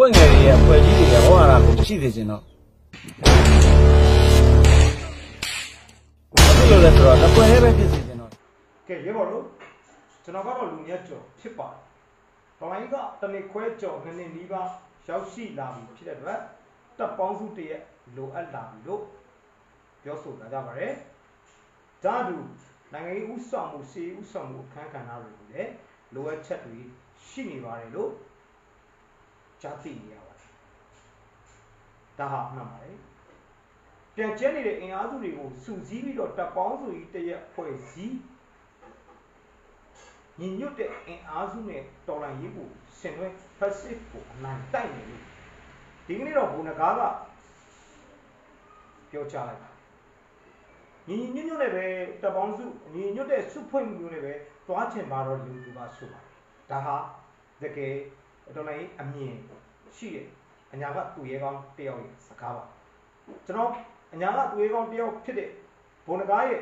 ပွင့်ငယ်တွေရဲ့အဖွဲ့ကြီးတွေရဲ့ဟောဟာကိုမရှိသေးချင်တော့ဘာဖြစ်လို့လဲဆိုတော့တစ်ပွဲတည်းပဲဖြစ်စေချင်တော့ကဲရေဘော်လို့ကျွန်တော်ကတော့လူမြတ်ကျော်ဖြစ်ပါတယ်။တော်လိုင်းကတနေ့ခွဲကျော်နှစ်နှစ်နီးပါးရောက်ရှိလာပြီဖြစ်တဲ့အတွက်တပ်ပေါင်းစုတရက်လိုအပ်လာပြီလို့ပြောဆိုတာကြပါတယ်။ဒါတူနိုင်ငံရေးဥဆောင်မှုစီဥဆောင်မှုအခမ်းကဏ္ဍတွေကိုလည်းလိုအပ်ချက်တွေရှိနေပါတယ်လို့ ကြားသိနေရပါတယ်။ဒါဟာမှန်ပါတယ်။ပြန်ကျဲနေတဲ့အင်အားစုတွေကိုစုစည်းပြီးတော့တပ်ပေါင်းစုကြီးတရက်ဖွဲ့စည်းညီညွတ်တဲ့အင်အားစုနဲ့တော်လှန်ရေးကိုဆင်နွှဲ passive ကိုအနိုင်တိုက်နေလို့ဒီကနေ့တော့ဘုံနဂါကပြောချလိုက်ပါညီညီညွတ်ညွတ်နဲ့ပဲတပ်ပေါင်းစုညီညွတ်တဲ့စုဖွဲ့မှုမျိုးနဲ့ပဲသွားချင်ပါတော့လူသူပါဆိုပါဒါဟာတကယ် တော်လှန်ရေးအမြင်ရှိတယ်အညာကသူရဲကောင်းတယောက်ရဲ့စကားပါကျွန်တော်အညာကသူရဲကောင်းတယောက်ဖြစ်တဲ့ဘုံနဂါရဲ့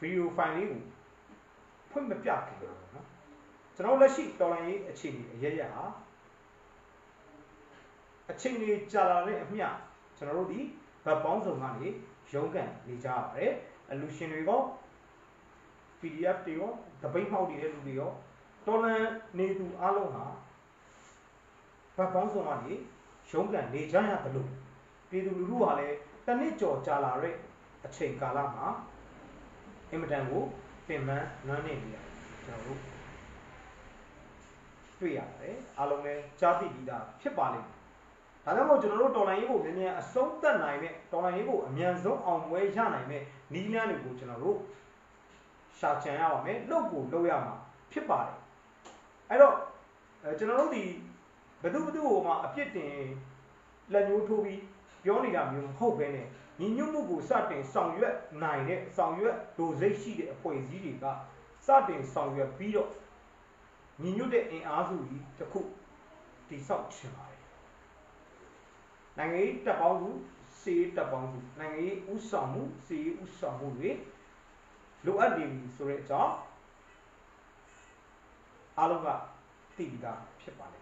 ဗီဒီယိုဖိုင်လေးကိုဖွင့်မပြခင်လို့နော်ကျွန်တော်လက်ရှိတော်လိုင်းရေးအခြေအနေအရရဟာအချိန်ကြီးကြာလာတဲ့အမျှကျွန်တော်တို့ဒီဗတ်ပေါင်းစုံကနေရုံးကန်နေကြရပါတယ်အလူရှင်တွေကော PDF တွေရောတပိတ်မှောက်နေတဲ့လူတွေရောတော်လန်နေသူအလုံးဟာ ဗတ်ပေါင်းစုံကနေရုံးကန်နေကြရတယ်လို့ပြည်သူလူထုဟာလည်းတစ်နှစ်ကျော်ကြာလာတဲ့အချိန်ကာလမှာအင်မတန်ကိုပင်ပန်းနွမ်းနေနေရတယ်ကျွန်တော်တို့တွေ့ရပါတယ်အားလုံးလည်းကြားသိပြီးသားဖြစ်ပါလိမ့်မယ်ဒါကြောင့်မို့ကျွန်တော်တို့တော်လိုင်းရေးကိုမြန်မြန်အဆုံးသတ်နိုင်တဲ့တော်လိုင်းရေးကိုအမြန်ဆုံးအောင်ပွဲရနိုင်တဲ့နည်းလမ်းတွေကိုကျွန်တော်တို့ရှာကြံရပါမယ်လုပ်ကိုလုပ်ရမှာဖြစ်ပါတယ်အဲ့တော့အဲကျွန်တော်တို့ဒီ ဘသူဘသူဟိုမှာအပြစ်တင်လက်ညှိုးထိုးပြီးပြောနေတာမျိုးမဟုတ်ဘဲနဲ့ညီညွတ်မှုကိုစတင်ဆောင်ရွက်နိုင်တဲ့ဆောင်ရွက်ဒိုစိတ်ရှိတဲ့အဖွဲ့အစည်းတွေကစတင်ဆောင်ရွက်ပြီးတော့ညီညွတ်တဲ့အင်အားစုကြီးတစ်ခုတိဆောက်ချင်ပါတယ်နိုင်ငံရေးတပ်ပေါင်းစုစီရေးတပ်ပေါင်းစုနိုင်ငံရေးဥဆောင်မှုစီရေးဥဆောင်မှုတွေလိုအပ်နေပြီဆိုတဲ့အကြောင်းအားလုံးကသိပြီးသားဖြစ်ပါလိမ့်မယ်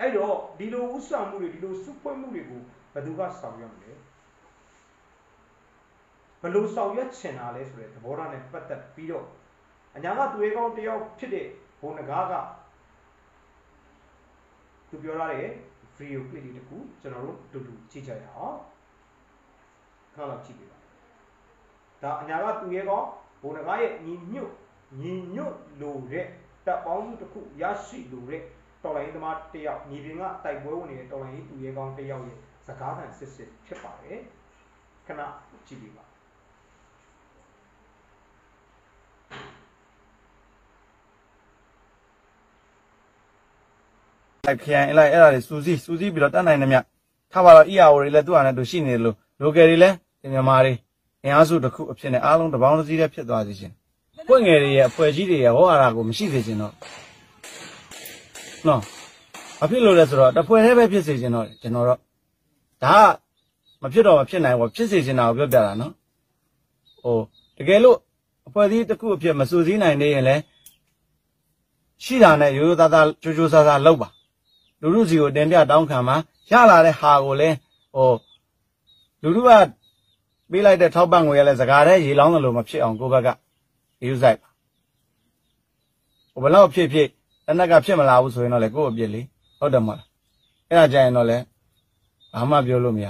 အဲ့တော့ဒီလိုဥဆောင်မှုတွေဒီလိုစုဖွဲ့မှုတွေကိုဘယ်သူကဆောင်ရွက်မလဲဘယ်လိုဆောင်ရွက်ချင်တာလဲဆိုတဲ့သဘောထားနဲ့ပတ်သက်ပြီးတော့အညာကသူရဲကောင်းတယောက်ဖြစ်တဲ့ဘုံနဂါကသူပြောရတဲ့ဗီဒီယိုကလစ်လေးတစ်ခုကျွန်တော်တို့တူတူကြည့်ကြရအောင်ခဏလောက်ကြည့်ပေးပါဒါအညာကသူရဲကောင်းဘုံနဂါရဲ့ညီညွတ်ညီညွတ်လို့တဲ့တပ်ပေါင်းစုတစ်ခုရရှိလို့တဲ့ တော်လိုင်းသမားတယောက်ညီပင်ကတိုက်ပွဲဝင်နေတဲ့တော်လိုင်းသူရဲကောင်းတယောက်ရဲ့စကားသံစစ်စစ်ဖြစ်ပါတယ်ခဏကြည့်ပေးပါလိုက်ခရိုင်လိုက်အဲ့ဒါတွေစူးစီးစူးစီးပြီးတော့တတ်နိုင်တယ်မြထားပါတော့ EAO တွေလည်းသူ့ဟာနဲ့သူရှိနေတယ်လို့ local တွေလည်းမြန်မာတွေအင်အားစုတစ်ခုအဖြစ်နဲ့အားလုံးတပေါင်းတစ်စည်းတည်းဖြစ်သွားစေရှင်ပွင့်ငယ်တွေရဲ့အဖွဲ့ကြီးတွေရဲ့ဟောဟာကိုမရှိစေချင်တော့ နော်ဘာဖြစ်လို့လဲဆိုတော့တစ်ဖွဲ့တည်းပဲဖြစ်စေချင်တော့ကျွန်တော်တော့ဒါကမဖြစ်တော့မဖြစ်နိုင်ဘူးဖြစ်စေချင်တာကိုပြောပြတာနော်ဟိုတကယ်လို့အဖွဲ့အစည်းတစ်ခုအဖြစ်မစူးစီးနိုင်နေရင်လည်းရှိတာနဲ့ရိုးရိုးသားသားကြိုးကြိုးစားစားလုပ်ပါလူလူစီကိုတင်ပြတောင်းခံမှာရလာတဲ့ဟာကိုလည်းဟိုလူလူကပေးလိုက်တဲ့ထောက်ပံ့ငွေရလဲစကားတဲ့ရေလောင်းတယ်လို့မဖြစ်အောင်ကိုယ့်ဘက်ကယူဆိုင်ပါဟိုဘယ်တော့ဖြစ်ဖြစ် တနက်ကဖြစ်မလာဘူးဆိုရင်တော့လေကိုယ့်အပြစ်လေဟုတ်တယ်မဟုတ်လားအဲ့ဒါကြရင်တော့လေဘာမှပြောလို့မရ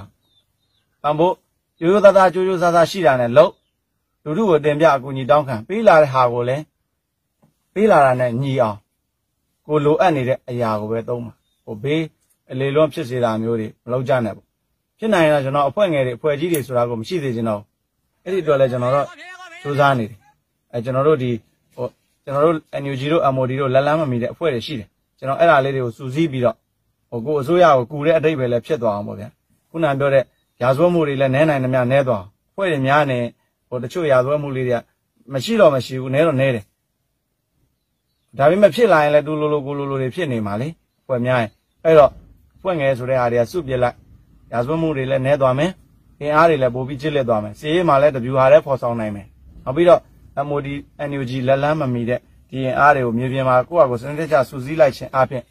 ပံဖို့ရိုးရိုးသားသားကြိုးကြိုးစားစားရှိတာနဲ့လို့လူလူကိုတင်ပြအကူအညီတောင်းခံပေးလာတဲ့ဟာကိုလည်းပေးလာတာနဲ့ညီအောင်ကိုလိုအပ်နေတဲ့အရာကိုပဲသုံးပါဟိုဘေးအလေလွန်ဖြစ်စေတာမျိုးတွေမလုပ်ကြနဲ့ပေါ့ဖြစ်နိုင်ရင်တော့ကျွန်တော်အဖွဲ့ငယ်တွေအဖွဲ့ကြီးတွေဆိုတာကိုမရှိသေးချင်တော့အဲ့ဒီတော့လဲကျွန်တော်တို့စူးစမ်းနေတယ်အဲကျွန်တော်တို့ဒီဟို ကျွန်တော်တို့ NUG တို့ MOD တို့လက်လန်းမမီတဲ့အဖွဲ့တွေရှိတယ်ကျွန်တော်အဲ့ဒါလေးတွေကိုစူးစီးပြီးတော့ဟိုကိုအစိုးရကိုကူတဲ့အတိတ်ပဲလဲဖြစ်သွားအောင်ပေါ့ဗျာခုနပြောတဲ့ရာဇဝတ်မှုတွေလည်းနဲနိုင်သမျှနဲသွားအဖွဲ့တွေများနေဟိုတချို့ရာဇဝတ်မှုလေးတွေကမရှိတော့မရှိဘူးနဲတော့နဲတယ်ဒါပေမဲ့ဖြစ်လာရင်လည်းတူလိုလိုကိုလိုလိုတွေဖြစ်နေမှာလေဖွဲ့များရင်အဲ့တော့ဖွဲ့ငယ်ဆိုတဲ့ဟာတွေကစုပြစ်လိုက်ရာဇဝတ်မှုတွေလည်းနဲသွားမယ်အင်အားတွေလည်းပိုပြီးကျစ်လက်သွားမယ်စီးရေးမှာလည်းတပြူဟာလည်းဖော်ဆောင်နိုင်မယ်နောက်ပြီးတော့ MOD NUG လက်လန်းမမီတဲ့ဒီအင်အားတွေကိုမြေပြင်မှာကိုယ့်အကိုစနစ်တကျစူးစီးလိုက်ခြင်းအပြင်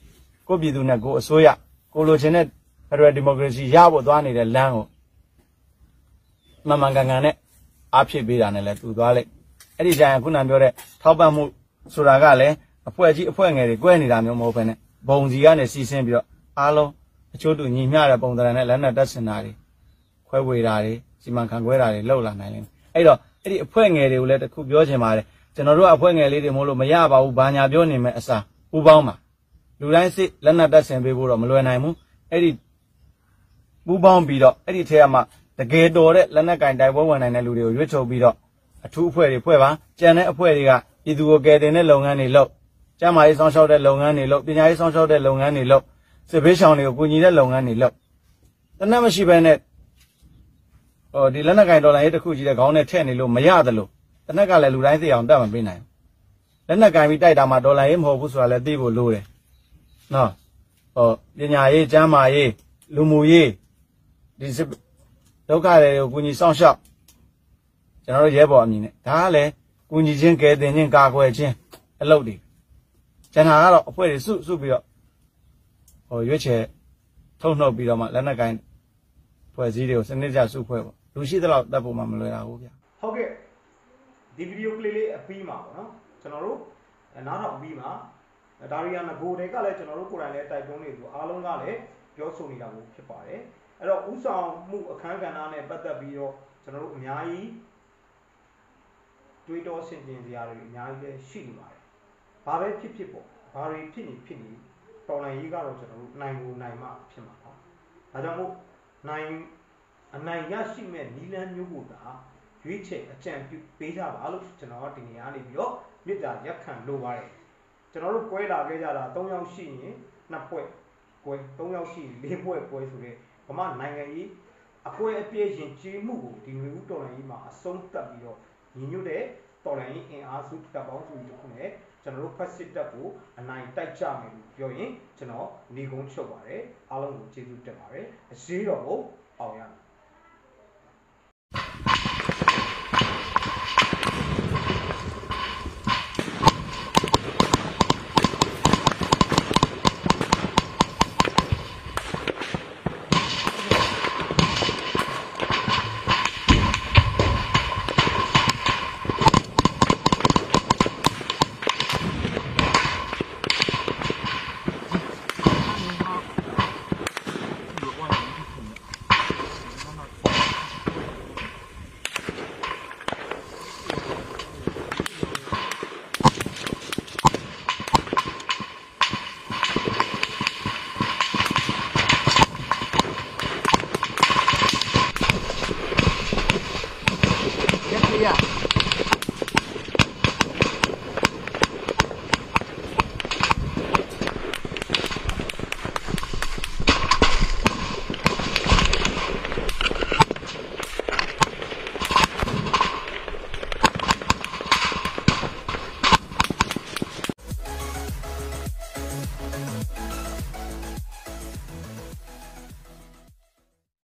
ကိုယ့်ပြည်သူနဲ့ကိုယ်အစိုးရကိုလိုချင်တဲ့ Federal Democracy ရဖို့သွားနေတဲ့လမ်းကိုမှန်မှန်ကန်ကန်နဲ့အားဖြစ်ပေးတာနဲ့လည်းသူသွားလိုက်အဲ့ဒီကြရင်ခုနပြောတဲ့ထောက်ပံ့မှုဆိုတာကလည်းအဖွဲ့ကြီးအဖွဲ့ငယ်တွေ꿰နေတာမျိုးမဟုတ်ဘဲနဲ့ဘုံစီကနေစီစဉ်ပြီးတော့အားလုံးအချို့တူညီမျှတဲ့ပုံသဏ္ဍာန်နဲ့လက်နက်တပ်ဆင်တာတွေခွဲဝေတာတွေစီမံခန့်ခွဲတာတွေလုပ်လာနိုင်လိမ့်မယ် အဲ့တော့အဲ့ဒီအဖွဲ့ငယ်တွေကိုလည်းတစ်ခုပြောချင်ပါတယ်ကျွန်တော်တို့အဖွဲ့ငယ်လေးတွေမို့လို့မရပါဘူးဘာညာပြောနေမယ်အစားပူပေါင်းပါလူတိုင်းစစ်လက်နက်တပ်ဆင်ပေးဖို့တော့မလွယ်နိုင်ဘူးအဲ့ဒီပူပေါင်းပြီးတော့အဲ့ဒီထဲကမှတကယ်တော်တဲ့လက်နက်ကင်တိုက်ပွဲဝင်နိုင်တဲ့လူတွေကိုရွေးချယ်ပြီးတော့အထူးအဖွဲ့တွေဖွဲ့ပါကြံတဲ့အဖွဲ့တွေကပြည်သူကိုကယ်တင်တဲ့လုပ်ငန်းတွေလုပ်ကျန်းမာရေးဆောင်ရှောက်တဲ့လုပ်ငန်းတွေလုပ်ပညာရေးဆောင်ရှောက်တဲ့လုပ်ငန်းတွေလုပ်စစ်ဘေးရှောင်တွေကိုကူညီတဲ့လုပ်ငန်းတွေလုပ်တနက်မရှိဘဲနဲ့ ဟိုဒီလက်နက်ကင်ဒေါ်လာရေးတစ်ခုကြီးတဲ့ခေါင်းနဲ့ထည့်နေလို့မရတယ်လို့တနက်ကလည်းလူတိုင်းသိအောင်တတ်မပေးနိုင်ဘူးလက်နက်ကင်ပြီးတိုက်တာမှဒေါ်လာရေးမဟုတ်ဘူးဆိုတာလည်းသိဖို့လိုတယ်နော်ဟောပညာရေးကျန်းမာရေးလူမှုရေးဒီစစ်ဒုက္ခတွေကိုကူညီဆောင်ရှောက်ကျွန်တော်တို့ရဲဘော်အမည်နဲ့ဒါကလည်းကူညီခြင်းကယ်တင်ခြင်းကာကွယ်ခြင်းအလုပ်တွေကျန်တာကတော့အဖွဲ့တွေစုစုပြီးတော့ဟိုရွေးချယ်ထုတ်နှုတ်ပြီးတော့မှလက်နက်ကင်ဖွဲ့စည်းတွေကိုစနစ်ကျစုဖွဲ့ပေါ့ လူရှိသလောက်တတ်ဖို့မှမလွယ်တာဘူးဗျာဟုတ်ကဲ့ဒီဗီဒီယိုကလေးလေးအပြီးမှာပေါ့နော်ကျွန်တော်တို့နားထောင်အပြီးမှာဒါရီယာငကိုတွေကလည်းကျွန်တော်တို့ကိုယ်တိုင်လည်းတိုက်တွန်းနေသူအားလုံးကလည်းပြောဆိုနေတာကိုဖြစ်ပါတယ်အဲ့တော့ဥဆောင်မှုအခန်းကဏ္ဍနဲ့ပတ်သက်ပြီးတော့ကျွန်တော်တို့အများကြီးတွေးတောဆင်ခြင်စရာတွေအများကြီးလည်းရှိနေပါတယ်ဘာပဲဖြစ်ဖြစ်ပေါ့ဘာတွေဖြစ်နေဖြစ်နေတော်လိုင်းရေးကတော့ကျွန်တော်တို့နိုင်ကိုနိုင်မှဖြစ်မှာပါဒါကြောင့်မို့နိုင် အနိုင်ရရှိမဲ့နီလန်းမျိုးကိုသာရွေးချယ်အကြံပြုပေးကြပါလို့ကျွန်တော်ဒီနေရာနေပြီးတော့မြစ်တာရက်ခံလိုပါတယ်ကျွန်တော်တို့ကွဲလာခဲ့ကြတာ၃ယောက်ရှိရင်နှစ်ပွဲကွဲ၃ယောက်ရှိရင်၄ပွဲကွဲဆိုတဲ့ဗမာနိုင်ငံကြီးအကွဲအပြည့်ရင်ကျေးမှုကိုဒီမျိုးဦးတော်လိုင်းကြီးမှာအဆုံးသတ်ပြီးတော့ညီညွတ်တဲ့တော်လိုင်းကြီးအင်အားစုတပ်ပေါင်းစုတစ်ခုနဲ့ကျွန်တော်တို့ဖက်စစ်တပ်ကိုအနိုင်တိုက်ကြမယ်လို့ပြောရင်ကျွန်တော်နေကုန်းချုပ်ပါတယ်အားလုံးကိုကျေးဇူးတင်ပါတယ်အစည်းတော်ကိုအောင်ရမယ်